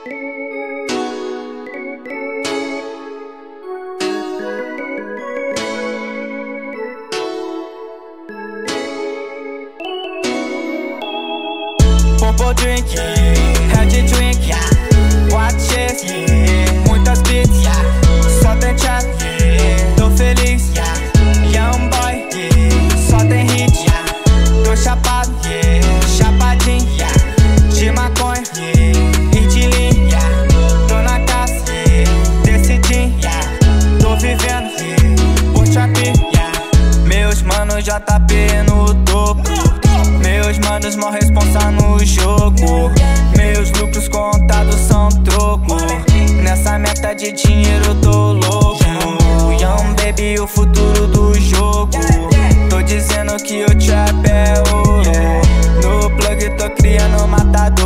Purple drink, yeah. Had your drink, yeah. Watch it, yeah. JP no topo. Meus manos mó responsa no jogo. Meus lucros contados são troco. Nessa meta de dinheiro tô louco. Young baby, o futuro do jogo. Tô dizendo que o trap é ouro. No plug tô criando matador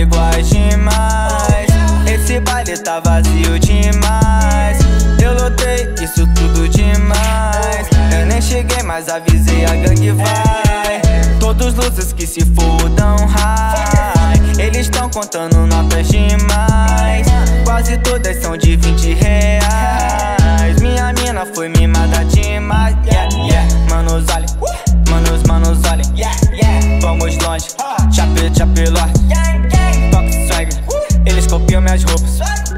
iguais demais. Esse baile tá vazio demais. Eu lotei isso tudo demais. Eu nem cheguei, mas avisei a gangue vai. Todos luzes que se fodam high Eles tão contando notas demais. Quase todas são de 20 reais copiam minhas roupas